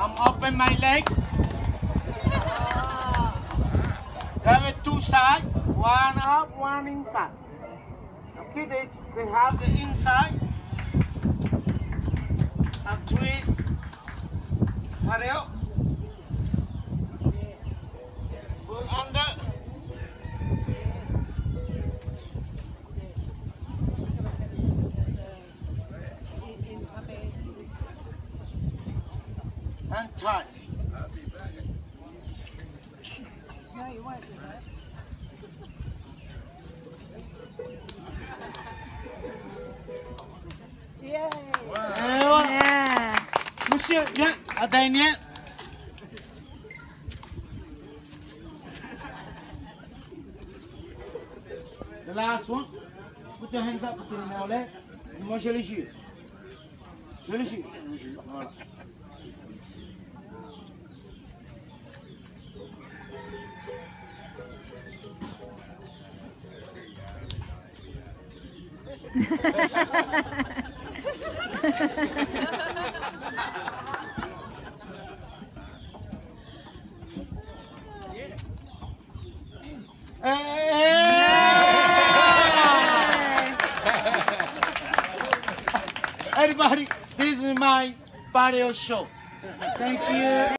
I'm open my leg. Have it two sides, one up, one inside. Okay, they, they have the inside. And twist. Pareo. Pull And tight. Yeah. Voilà. Yeah. Monsieur, viens, atteignez. The last one. Put your hands up, put it in your leg. Et moi, je les jure. Je les jure. Voilà. Everybody, this is my pareo show. Thank you.